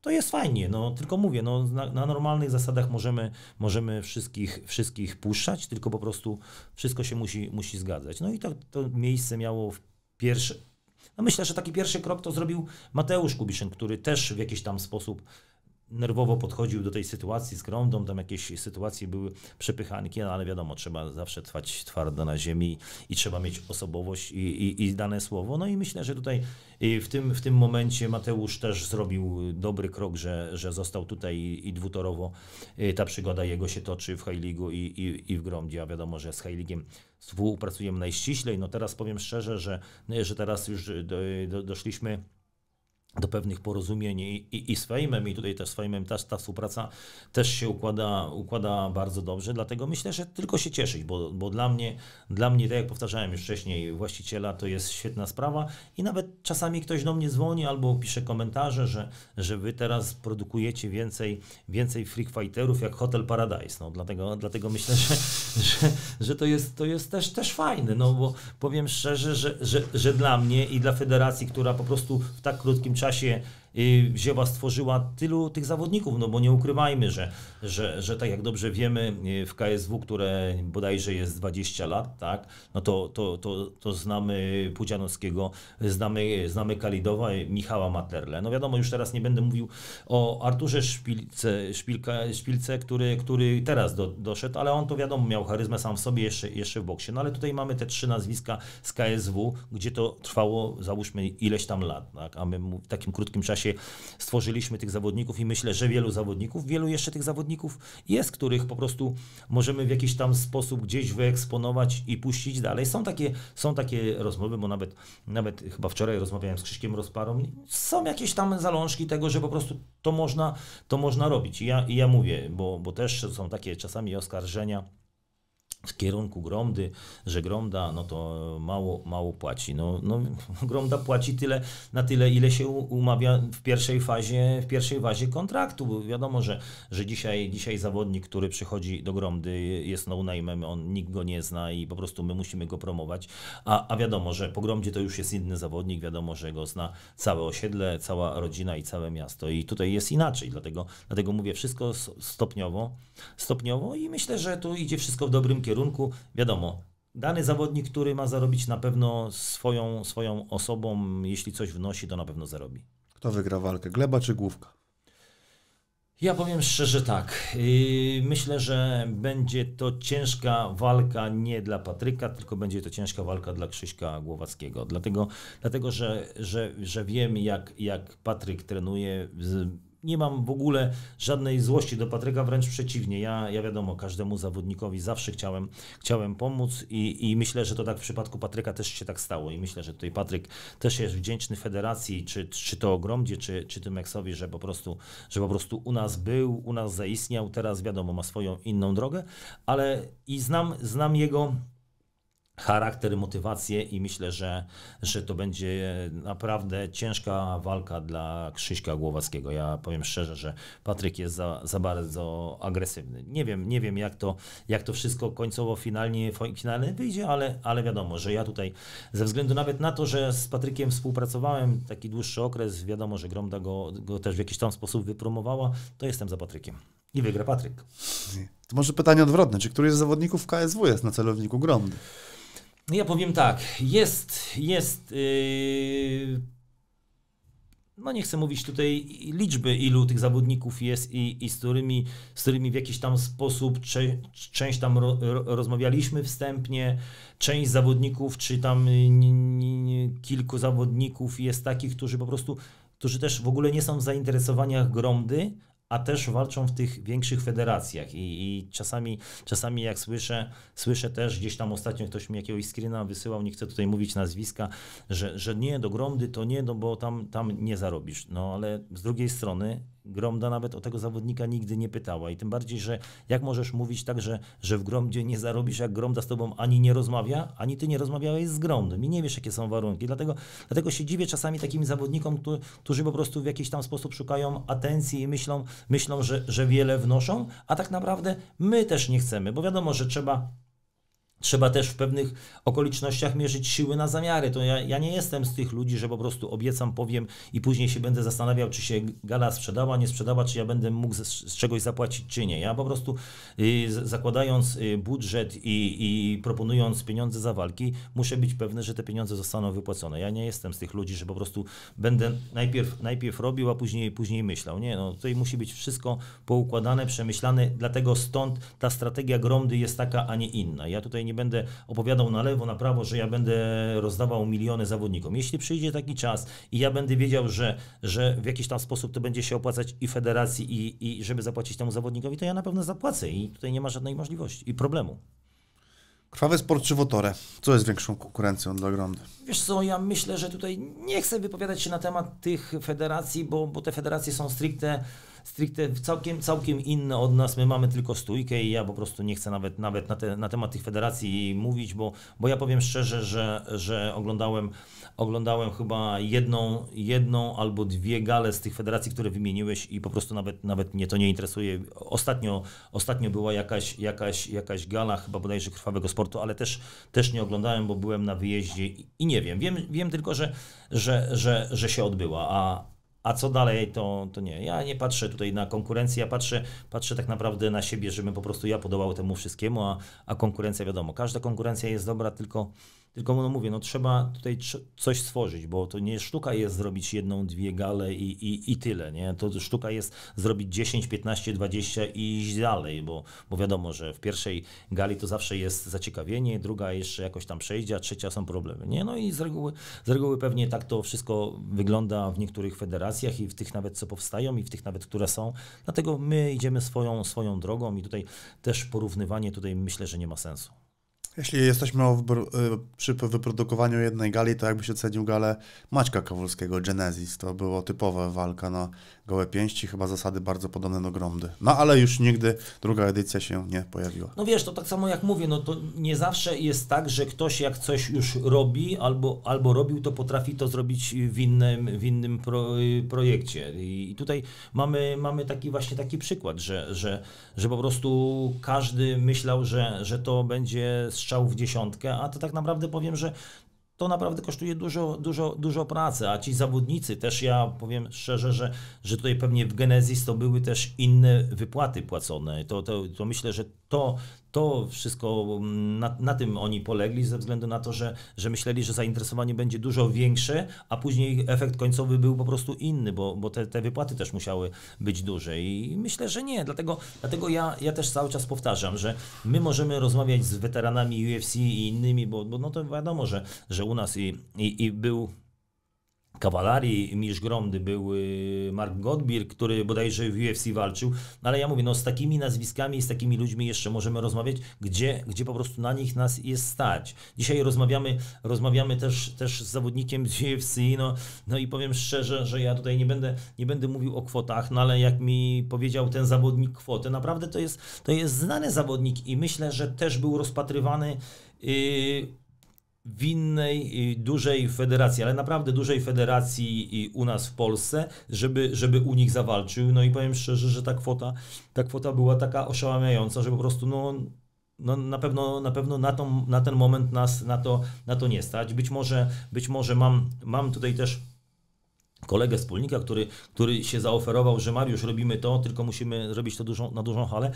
to jest fajnie, no tylko mówię, no, na, na, normalnych zasadach możemy, możemy wszystkich, wszystkich puszczać, tylko po prostu wszystko się musi, musi zgadzać. No i to, to miejsce miało w pierwsze, no myślę, że taki pierwszy krok to zrobił Mateusz Kubiszyn, który też w jakiś tam sposób nerwowo podchodził do tej sytuacji z Grądą, tam jakieś sytuacje były przepychanki, no ale wiadomo, trzeba zawsze trwać twardo na ziemi i trzeba mieć osobowość i, i, i dane słowo. No i myślę, że tutaj w tym, w tym momencie Mateusz też zrobił dobry krok, że, że został tutaj i, i dwutorowo ta przygoda jego się toczy w Hajligu i, i, i w Gromdzie, a wiadomo, że z Hajligiem współpracujemy najściślej. No teraz powiem szczerze, że, że teraz już do, do, doszliśmy do pewnych porozumień i, i, i z Fejmem, i tutaj też z Fejmem też ta współpraca też się układa, układa bardzo dobrze, dlatego myślę, że tylko się cieszyć, bo, bo dla mnie, dla mnie, tak jak powtarzałem już wcześniej, właściciela to jest świetna sprawa i nawet czasami ktoś do mnie dzwoni albo pisze komentarze, że, że wy teraz produkujecie więcej, więcej freak fighterów jak Hotel Paradise, no dlatego, dlatego myślę, że, że, że to jest, to jest też, też fajne, no bo powiem szczerze, że, że, że dla mnie i dla federacji, która po prostu w tak krótkim czasie wzięła, stworzyła tylu tych zawodników, no bo nie ukrywajmy, że, że, że tak jak dobrze wiemy y, w KSW, które bodajże jest 20 lat, tak, no to, to, to, to znamy Pudzianowskiego, znamy, znamy Kalidowa, Michała Materle. No wiadomo, już teraz nie będę mówił o Arturze Szpilce, Szpilka, Szpilce który, który teraz do, doszedł, ale on to wiadomo miał charyzmę sam w sobie jeszcze, jeszcze w boksie. No ale tutaj mamy te trzy nazwiska z KSW, gdzie to trwało załóżmy ileś tam lat, tak, a my w takim krótkim czasie czasie stworzyliśmy tych zawodników i myślę, że wielu zawodników, wielu jeszcze tych zawodników jest, których po prostu możemy w jakiś tam sposób gdzieś wyeksponować i puścić dalej. Są takie, są takie rozmowy, bo nawet, nawet chyba wczoraj rozmawiałem z Krzyśkiem Rozparą, są jakieś tam zalążki tego, że po prostu to można, to można robić. I ja, i ja mówię, bo, bo też są takie czasami oskarżenia, w kierunku Gromdy, że Gromda no to mało, mało płaci. No, no, Gromda płaci tyle, na tyle, ile się umawia w pierwszej fazie, w pierwszej fazie kontraktu. Wiadomo, że, że dzisiaj, dzisiaj zawodnik, który przychodzi do Gromdy jest no name'em, on nikt go nie zna i po prostu my musimy go promować. A, a wiadomo, że po Gromdzie to już jest inny zawodnik, wiadomo, że go zna całe osiedle, cała rodzina i całe miasto. I tutaj jest inaczej, dlatego, dlatego mówię wszystko stopniowo, stopniowo i myślę, że tu idzie wszystko w dobrym kierunku kierunku. Wiadomo, dany zawodnik, który ma zarobić na pewno swoją, swoją osobą, jeśli coś wnosi, to na pewno zarobi. Kto wygra walkę, Gleba czy Główka? Ja powiem szczerze tak. Yy, myślę, że będzie to ciężka walka nie dla Patryka, tylko będzie to ciężka walka dla Krzyśka Głowackiego. Dlatego, dlatego że, że, że wiem, jak, jak Patryk trenuje nie mam w ogóle żadnej złości do Patryka, wręcz przeciwnie. Ja, ja wiadomo, każdemu zawodnikowi zawsze chciałem, chciałem pomóc i, i myślę, że to tak w przypadku Patryka też się tak stało i myślę, że tutaj Patryk też jest wdzięczny federacji, czy, czy to Ogromdzie, czy, czy tym Eksowi, że po prostu, że po prostu u nas był, u nas zaistniał, teraz wiadomo, ma swoją inną drogę, ale i znam, znam jego charakter, motywację i myślę, że, że to będzie naprawdę ciężka walka dla Krzyśka Głowackiego. Ja powiem szczerze, że Patryk jest za, za bardzo agresywny. Nie wiem, nie wiem jak to, jak to wszystko końcowo finalnie, finalnie wyjdzie, ale, ale wiadomo, że ja tutaj ze względu nawet na to, że z Patrykiem współpracowałem taki dłuższy okres, wiadomo, że Gromda go, go też w jakiś tam sposób wypromowała, to jestem za Patrykiem. I wygra Patryk. To może pytanie odwrotne. Czy któryś z zawodników KSW jest na celowniku Gromdy? No ja powiem tak, jest, jest, yy, no nie chcę mówić tutaj liczby, ilu tych zawodników jest i, i z, którymi, z którymi w jakiś tam sposób cze, część tam ro, ro, rozmawialiśmy wstępnie, część zawodników, czy tam kilku zawodników jest takich, którzy po prostu, którzy też w ogóle nie są w zainteresowaniach Gromdy, a też walczą w tych większych federacjach. I, i, czasami, czasami jak słyszę, słyszę też, gdzieś tam ostatnio ktoś mi jakiegoś screena wysyłał, nie chcę tutaj mówić nazwiska, że, że nie, do Gromdy to nie, no bo tam, tam nie zarobisz. No ale z drugiej strony Gromda nawet o tego zawodnika nigdy nie pytała i tym bardziej, że jak możesz mówić tak, że, że w Gromdzie nie zarobisz, jak Gromda z tobą ani nie rozmawia, ani ty nie rozmawiałeś z Gromdem i nie wiesz, jakie są warunki. Dlatego, dlatego się dziwię czasami takim zawodnikom, którzy po prostu w jakiś tam sposób szukają atencji i myślą, myślą że, że wiele wnoszą, a tak naprawdę my też nie chcemy, bo wiadomo, że trzeba Trzeba też w pewnych okolicznościach mierzyć siły na zamiary. To ja, ja, nie jestem z tych ludzi, że po prostu obiecam, powiem i później się będę zastanawiał, czy się gala sprzedała, nie sprzedała, czy ja będę mógł z, z czegoś zapłacić, czy nie. Ja po prostu y, zakładając y, budżet i, i, proponując pieniądze za walki, muszę być pewny, że te pieniądze zostaną wypłacone. Ja nie jestem z tych ludzi, że po prostu będę najpierw, najpierw robił, a później, później myślał. Nie, no tutaj musi być wszystko poukładane, przemyślane, dlatego stąd ta strategia Gromdy jest taka, a nie inna. Ja tutaj nie nie będę opowiadał na lewo, na prawo, że ja będę rozdawał miliony zawodnikom. Jeśli przyjdzie taki czas i ja będę wiedział, że, że w jakiś tam sposób to będzie się opłacać i federacji, i, i żeby zapłacić temu zawodnikowi, to ja na pewno zapłacę i tutaj nie ma żadnej możliwości i problemu. Krwawy sport czy Wotore? Co jest większą konkurencją dla Grondy? Wiesz co, ja myślę, że tutaj nie chcę wypowiadać się na temat tych federacji, bo, bo te federacje są stricte stricte całkiem, całkiem inne od nas. My mamy tylko stójkę i ja po prostu nie chcę nawet, nawet na, te, na temat tych federacji mówić, bo, bo ja powiem szczerze, że, że oglądałem, oglądałem chyba jedną, jedną albo dwie gale z tych federacji, które wymieniłeś i po prostu nawet, nawet mnie to nie interesuje. Ostatnio, ostatnio była jakaś, jakaś, jakaś gala, chyba bodajże krwawego sportu, ale też, też nie oglądałem, bo byłem na wyjeździe i, i nie wiem. wiem. Wiem tylko, że, że, że, że się odbyła, a, a co dalej, to, to nie. Ja nie patrzę tutaj na konkurencję, ja patrzę, patrzę tak naprawdę na siebie, żebym po prostu ja podołał temu wszystkiemu, a, a konkurencja wiadomo, każda konkurencja jest dobra, tylko, tylko no mówię, no trzeba tutaj coś stworzyć, bo to nie sztuka jest zrobić jedną, dwie gale i, i, i tyle, nie? To sztuka jest zrobić 10, 15, 20 i iść dalej, bo, bo wiadomo, że w pierwszej gali to zawsze jest zaciekawienie, druga jeszcze jakoś tam przejdzie, a trzecia są problemy, nie? No i z reguły, z reguły pewnie tak to wszystko wygląda w niektórych federacjach i w tych nawet, co powstają i w tych nawet, które są, dlatego my idziemy swoją, swoją drogą i tutaj też porównywanie tutaj myślę, że nie ma sensu. Jeśli jesteśmy y, przy wyprodukowaniu jednej gali, to jakbyś ocenił galę Maćka Kowalskiego, Genesis. To było typowa walka na gołe pięści, chyba zasady bardzo podobne do Gromdy. No ale już nigdy druga edycja się nie pojawiła. No wiesz, to tak samo jak mówię, no to nie zawsze jest tak, że ktoś jak coś już robi albo, albo robił, to potrafi to zrobić w innym, w innym pro, y, projekcie. I tutaj mamy, mamy taki właśnie taki przykład, że, że, że po prostu każdy myślał, że, że to będzie strzał w dziesiątkę, a to tak naprawdę powiem, że to naprawdę kosztuje dużo, dużo, dużo pracy, a ci zawodnicy też ja powiem szczerze, że, że tutaj pewnie w Genesis to były też inne wypłaty płacone. To, to, to myślę, że to, to wszystko, mm, na, na, tym oni polegli ze względu na to, że, że myśleli, że zainteresowanie będzie dużo większe, a później efekt końcowy był po prostu inny, bo, bo te, te wypłaty też musiały być duże i myślę, że nie. Dlatego, dlatego ja, ja też cały czas powtarzam, że my możemy rozmawiać z weteranami UFC i innymi, bo, bo no to wiadomo, że, że u nas i, i, i był Kawalarii Misz Gromdy był y, Mark Godbir, który bodajże w UFC walczył, no ale ja mówię, no z takimi nazwiskami z takimi ludźmi jeszcze możemy rozmawiać, gdzie, gdzie po prostu na nich nas jest stać. Dzisiaj rozmawiamy, rozmawiamy też, też z zawodnikiem z UFC, no, no i powiem szczerze, że ja tutaj nie będę, nie będę mówił o kwotach, no ale jak mi powiedział ten zawodnik kwotę, naprawdę to jest, to jest znany zawodnik i myślę, że też był rozpatrywany yy, w innej dużej federacji, ale naprawdę dużej federacji u nas w Polsce, żeby, żeby u nich zawalczył. No i powiem szczerze, że ta kwota, ta kwota była taka oszałamiająca, że po prostu no, no na pewno, na, pewno na, tą, na ten moment nas na to, na to nie stać. Być może, być może mam, mam tutaj też kolegę wspólnika, który, który się zaoferował, że Mariusz robimy to, tylko musimy robić to dużą, na dużą halę,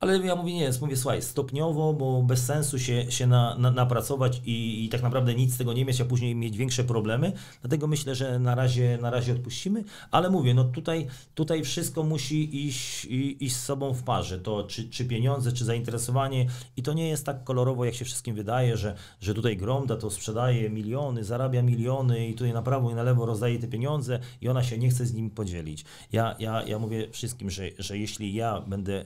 ale ja mówię, nie, mówię, słuchaj, stopniowo, bo bez sensu się, się na, na, napracować i, i tak naprawdę nic z tego nie mieć, a później mieć większe problemy. Dlatego myślę, że na razie, na razie odpuścimy, ale mówię, no tutaj, tutaj wszystko musi iść, iść z sobą w parze. To czy, czy pieniądze, czy zainteresowanie i to nie jest tak kolorowo, jak się wszystkim wydaje, że, że tutaj Gromda to sprzedaje miliony, zarabia miliony i tutaj na prawo i na lewo rozdaje te pieniądze i ona się nie chce z nim podzielić. Ja, ja, ja mówię wszystkim, że, że jeśli ja będę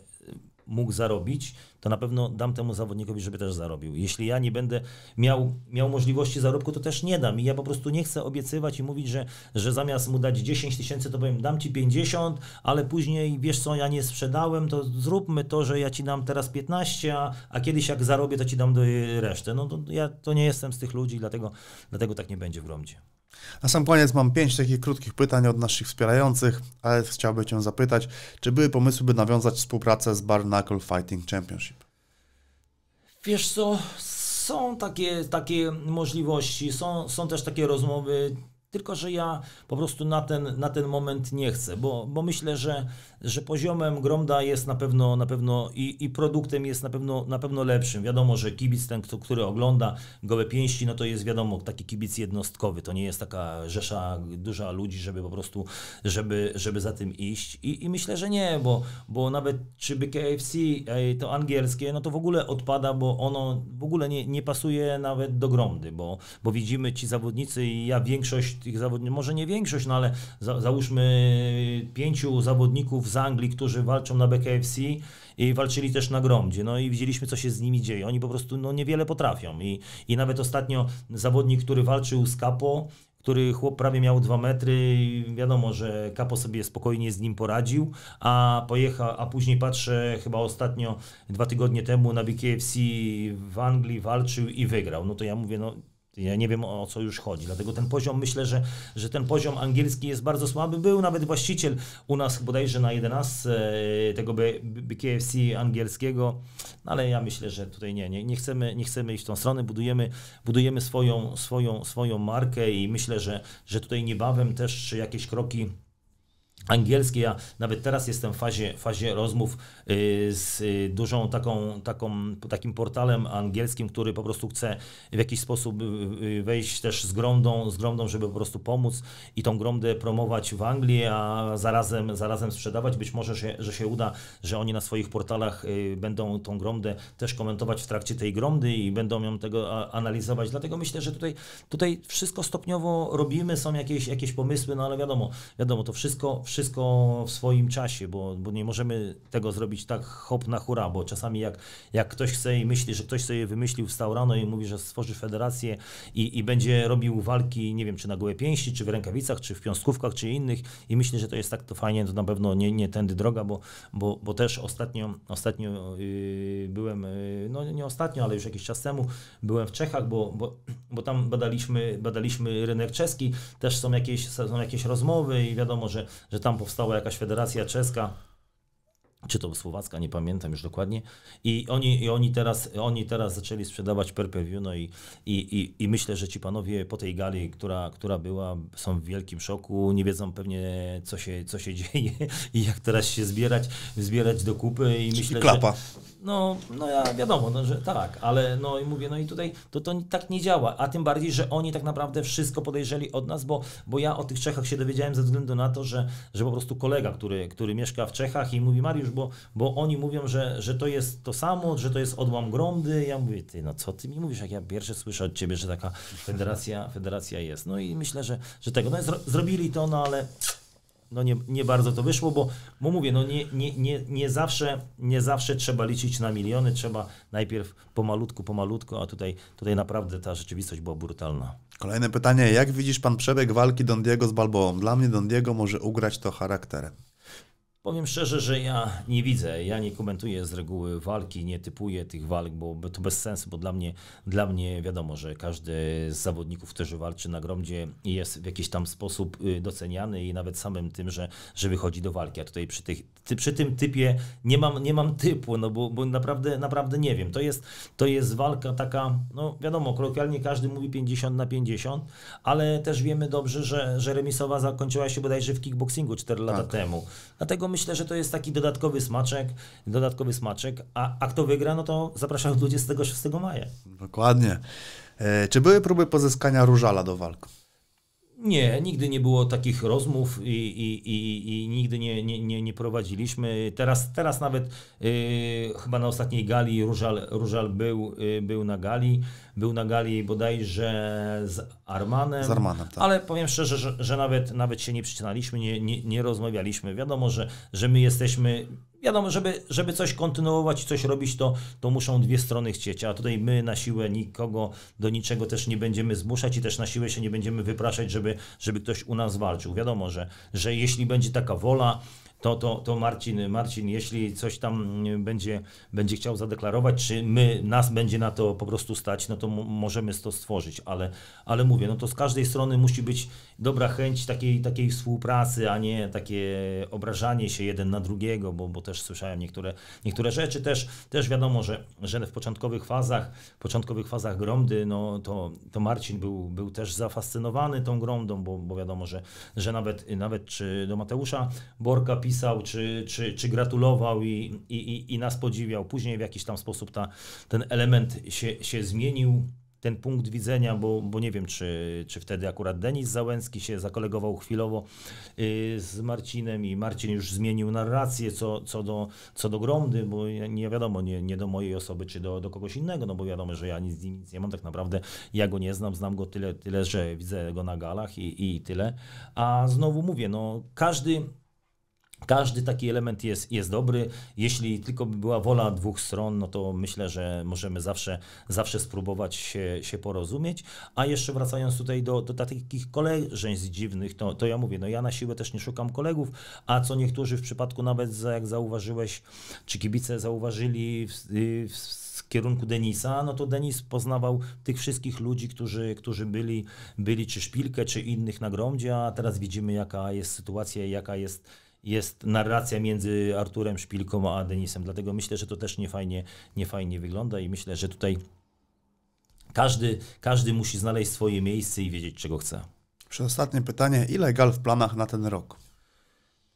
mógł zarobić, to na pewno dam temu zawodnikowi, żeby też zarobił. Jeśli ja nie będę miał, miał możliwości zarobku, to też nie dam. I ja po prostu nie chcę obiecywać i mówić, że, że zamiast mu dać 10 tysięcy, to powiem, dam ci 50, ale później wiesz co, ja nie sprzedałem, to zróbmy to, że ja ci dam teraz 15, a, a kiedyś jak zarobię, to ci dam resztę. No to ja to nie jestem z tych ludzi, dlatego, dlatego tak nie będzie w Romdzie. Na sam koniec mam pięć takich krótkich pytań od naszych wspierających, ale chciałbym Cię zapytać, czy były pomysły, by nawiązać współpracę z Bar Fighting Championship? Wiesz co, są takie, takie możliwości, są, są też takie rozmowy, tylko że ja po prostu na ten, na ten moment nie chcę, bo, bo myślę, że że poziomem Gromda jest na pewno, na pewno i, i produktem jest na pewno, na pewno lepszym. Wiadomo, że kibic ten, który ogląda gołe pięści, no to jest wiadomo, taki kibic jednostkowy. To nie jest taka rzesza duża ludzi, żeby po prostu, żeby, żeby za tym iść. I, i myślę, że nie, bo, bo nawet czy by KFC to angielskie, no to w ogóle odpada, bo ono w ogóle nie, nie pasuje nawet do Gromdy, bo, bo widzimy ci zawodnicy i ja większość tych zawodników, może nie większość, no ale za, załóżmy pięciu zawodników z Anglii, którzy walczą na BKFC i walczyli też na Gromdzie. No i widzieliśmy, co się z nimi dzieje. Oni po prostu no, niewiele potrafią. I, I nawet ostatnio zawodnik, który walczył z Capo, który chłop prawie miał dwa metry wiadomo, że Capo sobie spokojnie z nim poradził, a pojechał, a później patrzę, chyba ostatnio, dwa tygodnie temu na BKFC w Anglii walczył i wygrał. No to ja mówię, no ja nie wiem o co już chodzi, dlatego ten poziom, myślę, że, że ten poziom angielski jest bardzo słaby. Był nawet właściciel u nas bodajże na 11 e, tego BKFC angielskiego, no ale ja myślę, że tutaj nie, nie, nie, chcemy, nie chcemy iść w tą stronę, budujemy, budujemy swoją, swoją, swoją markę i myślę, że, że tutaj niebawem też jakieś kroki angielskie. Ja nawet teraz jestem w fazie, fazie rozmów y, z y, dużą taką, taką, takim portalem angielskim, który po prostu chce w jakiś sposób y, wejść też z gromdą, z gromdą, żeby po prostu pomóc i tą gromdę promować w Anglii, a zarazem, zarazem sprzedawać. Być może, że, że się uda, że oni na swoich portalach będą tą gromdę też komentować w trakcie tej gromdy i będą ją tego analizować. Dlatego myślę, że tutaj, tutaj wszystko stopniowo robimy, są jakieś, jakieś pomysły, no ale wiadomo, wiadomo, to wszystko wszystko w swoim czasie, bo, bo nie możemy tego zrobić tak hop na hura, bo czasami jak, jak ktoś chce i myśli, że ktoś sobie wymyślił, wstał rano i mówi, że stworzy federację i, i będzie robił walki, nie wiem, czy na gołe pięści, czy w rękawicach, czy w piąstkówkach, czy innych i myślę, że to jest tak to fajnie, to na pewno nie, nie tędy droga, bo, bo, bo też ostatnio, ostatnio yy, byłem, yy, no nie ostatnio, ale już jakiś czas temu byłem w Czechach, bo, bo, bo tam badaliśmy, badaliśmy rynek czeski, też są jakieś, są jakieś rozmowy i wiadomo, że, że tam powstała jakaś federacja czeska, czy to słowacka, nie pamiętam już dokładnie. I oni, i oni, teraz, oni teraz zaczęli sprzedawać per, -per view, no i, i, i, i myślę, że ci panowie po tej gali, która, która była, są w wielkim szoku, nie wiedzą pewnie, co się, co się dzieje i jak teraz się zbierać, zbierać do kupy i myślę, klapa. że... No, no ja wiadomo, no, że tak, ale no i mówię, no i tutaj to, to tak nie działa, a tym bardziej, że oni tak naprawdę wszystko podejrzeli od nas, bo, bo ja o tych Czechach się dowiedziałem ze względu na to, że, że po prostu kolega, który, który mieszka w Czechach i mówi, Mariusz, bo, bo oni mówią, że, że to jest to samo, że to jest odłam gromdy, ja mówię, ty, no co ty mi mówisz, jak ja pierwsze słyszę od ciebie, że taka federacja, federacja jest, no i myślę, że, że tego, no zro, zrobili to, no ale no nie, nie bardzo to wyszło, bo, bo mówię, no nie, nie, nie, nie, zawsze, nie zawsze trzeba liczyć na miliony, trzeba najpierw pomalutku, pomalutku, a tutaj, tutaj naprawdę ta rzeczywistość była brutalna. Kolejne pytanie, jak widzisz pan przebieg walki Don Diego z Balboą? Dla mnie Don Diego może ugrać to charakterem. Powiem szczerze, że ja nie widzę, ja nie komentuję z reguły walki, nie typuję tych walk, bo to bez sensu, bo dla mnie, dla mnie wiadomo, że każdy z zawodników, którzy walczy na gromdzie jest w jakiś tam sposób y, doceniany i nawet samym tym, że, że wychodzi do walki. A tutaj przy, tych, ty, przy tym typie nie mam, nie mam typu, no bo, bo naprawdę, naprawdę nie wiem. To jest, to jest walka taka, no wiadomo, kolokwialnie każdy mówi 50 na 50, ale też wiemy dobrze, że, że remisowa zakończyła się bodajże w kickboxingu 4 lata tak. temu. Dlatego myślę, że to jest taki dodatkowy smaczek, dodatkowy smaczek, a, a kto wygra, no to zapraszam 26 maja. Dokładnie. E, czy były próby pozyskania Różala do walk? Nie, nigdy nie było takich rozmów i, i, i, i nigdy nie, nie, nie, nie, prowadziliśmy. Teraz, teraz nawet y, chyba na ostatniej gali Różal, Różal był, y, był na gali. Był na gali bodajże z Armanem. Z Armanem tak. Ale powiem szczerze, że, że nawet, nawet się nie przycinaliśmy, nie, nie, nie rozmawialiśmy. Wiadomo, że, że my jesteśmy wiadomo, żeby, żeby coś kontynuować i coś robić, to, to muszą dwie strony chcieć, a tutaj my na siłę nikogo do niczego też nie będziemy zmuszać i też na siłę się nie będziemy wypraszać, żeby, żeby ktoś u nas walczył. Wiadomo, że, że jeśli będzie taka wola, to, to, to Marcin, Marcin, jeśli coś tam będzie, będzie chciał zadeklarować, czy my, nas będzie na to po prostu stać, no to możemy to stworzyć, ale, ale mówię, no to z każdej strony musi być dobra chęć takiej, takiej współpracy, a nie takie obrażanie się jeden na drugiego, bo, bo też słyszałem niektóre, niektóre rzeczy. Też, też wiadomo, że, że w początkowych fazach, początkowych fazach gromdy, no to, to Marcin był, był też zafascynowany tą gromdą, bo, bo wiadomo, że, że nawet, nawet czy do Mateusza Borka pisał, czy, czy, czy gratulował i, i, i nas podziwiał. Później w jakiś tam sposób ta, ten element się, się zmienił ten punkt widzenia, bo, bo nie wiem, czy, czy wtedy akurat Denis Załęcki się zakolegował chwilowo y, z Marcinem i Marcin już zmienił narrację co, co, do, co do Gromdy, bo nie wiadomo, nie, nie do mojej osoby, czy do, do kogoś innego, no bo wiadomo, że ja nic z nim nic nie mam, tak naprawdę ja go nie znam, znam go tyle, tyle że widzę go na galach i, i tyle. A znowu mówię, no każdy każdy taki element jest, jest dobry. Jeśli tylko by była wola dwóch stron, no to myślę, że możemy zawsze, zawsze spróbować się, się porozumieć. A jeszcze wracając tutaj do, do takich koleżeństw dziwnych, to, to ja mówię, no ja na siłę też nie szukam kolegów, a co niektórzy w przypadku nawet, jak zauważyłeś, czy kibice zauważyli w, w, w kierunku Denisa, no to Denis poznawał tych wszystkich ludzi, którzy, którzy byli, byli czy Szpilkę, czy innych na gromdzie, a teraz widzimy jaka jest sytuacja, jaka jest jest narracja między Arturem Szpilką a Denisem. Dlatego myślę, że to też niefajnie, niefajnie wygląda i myślę, że tutaj każdy, każdy musi znaleźć swoje miejsce i wiedzieć, czego chce. Przedostatnie pytanie. Ile gal w planach na ten rok?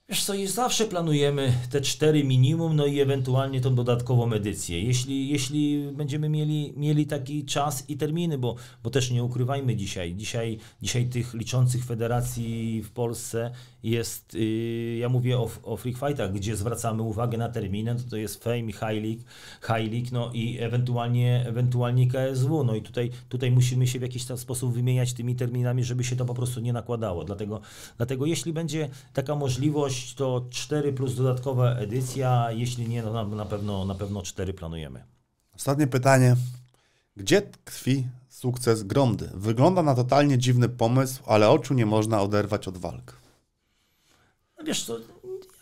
Wiesz co, zawsze planujemy te cztery minimum, no i ewentualnie tą dodatkową edycję. Jeśli, jeśli będziemy mieli, mieli taki czas i terminy, bo, bo też nie ukrywajmy dzisiaj, dzisiaj, dzisiaj tych liczących federacji w Polsce jest, yy, ja mówię o, o Freak Fightach, gdzie zwracamy uwagę na terminy, to, to jest Fame, High League, High League, no i ewentualnie, ewentualnie KSW, no i tutaj, tutaj musimy się w jakiś sposób wymieniać tymi terminami, żeby się to po prostu nie nakładało, dlatego, dlatego jeśli będzie taka możliwość, to 4 plus dodatkowa edycja, jeśli nie, no na, na, pewno, na pewno 4 planujemy. Ostatnie pytanie. Gdzie tkwi sukces Gromdy? Wygląda na totalnie dziwny pomysł, ale oczu nie można oderwać od walk. No wiesz co,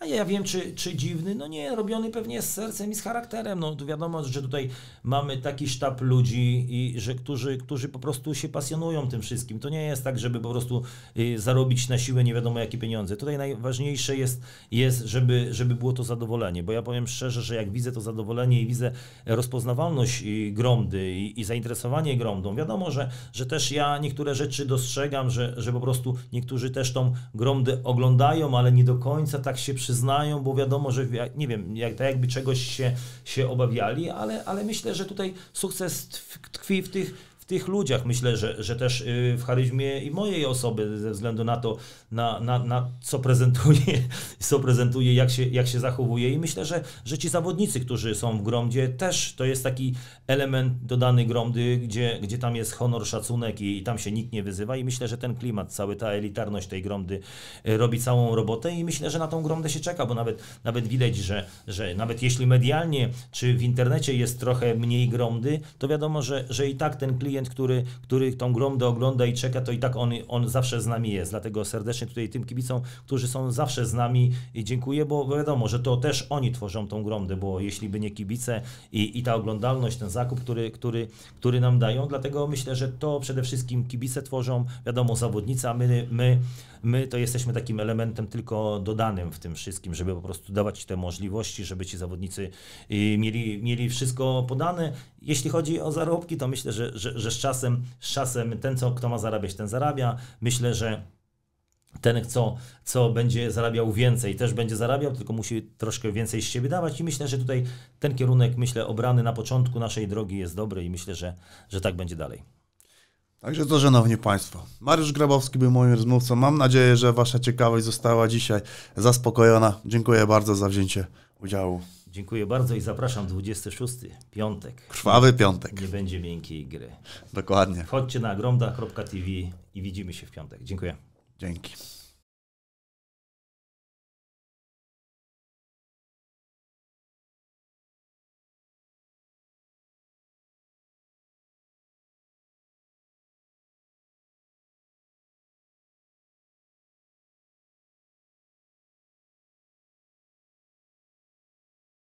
ja, wiem, czy, czy dziwny, no nie, robiony pewnie z sercem i z charakterem. No to wiadomo, że tutaj mamy taki sztab ludzi, i że którzy, którzy po prostu się pasjonują tym wszystkim. To nie jest tak, żeby po prostu y, zarobić na siłę nie wiadomo jakie pieniądze. Tutaj najważniejsze jest, jest żeby, żeby było to zadowolenie, bo ja powiem szczerze, że jak widzę to zadowolenie i widzę rozpoznawalność y, Gromdy i, i zainteresowanie Gromdą, wiadomo, że, że też ja niektóre rzeczy dostrzegam, że, że po prostu niektórzy też tą Gromdę oglądają, ale nie do końca tak się przyznają przyznają, bo wiadomo, że nie wiem, jak, tak jakby czegoś się, się obawiali, ale, ale myślę, że tutaj sukces tkwi w tych w tych ludziach. Myślę, że, że też y, w charyzmie i mojej osoby, ze względu na to, na, na, na co prezentuje, co prezentuje, jak się, jak się zachowuje. I myślę, że, że ci zawodnicy, którzy są w Gromdzie, też to jest taki element dodany Gromdy, gdzie, gdzie tam jest honor, szacunek i, i tam się nikt nie wyzywa. I myślę, że ten klimat, cały ta elitarność tej Gromdy y, robi całą robotę i myślę, że na tą Gromdę się czeka, bo nawet, nawet widać, że, że nawet jeśli medialnie czy w internecie jest trochę mniej Gromdy, to wiadomo, że, że i tak ten klimat klient, który, który tą gromdę ogląda i czeka, to i tak on, on zawsze z nami jest. Dlatego serdecznie tutaj tym kibicom, którzy są zawsze z nami dziękuję, bo wiadomo, że to też oni tworzą tą gromdę, bo jeśli by nie kibice i, i ta oglądalność, ten zakup, który, który, który nam dają, dlatego myślę, że to przede wszystkim kibice tworzą, wiadomo, zawodnicy, a my, my My to jesteśmy takim elementem tylko dodanym w tym wszystkim, żeby po prostu dawać te możliwości, żeby ci zawodnicy y, mieli, mieli wszystko podane. Jeśli chodzi o zarobki, to myślę, że, że, że z, czasem, z czasem ten, co, kto ma zarabiać, ten zarabia. Myślę, że ten, co, co będzie zarabiał więcej, też będzie zarabiał, tylko musi troszkę więcej z siebie dawać i myślę, że tutaj ten kierunek, myślę, obrany na początku naszej drogi jest dobry i myślę, że, że tak będzie dalej. Także to, szanowni Państwo, Mariusz Grabowski był moim rozmówcą. Mam nadzieję, że Wasza ciekawość została dzisiaj zaspokojona. Dziękuję bardzo za wzięcie udziału. Dziękuję bardzo i zapraszam 26 piątek. Krwawy piątek. Nie będzie miękkiej gry. Dokładnie. Chodźcie na gromda.tv i widzimy się w piątek. Dziękuję. Dzięki.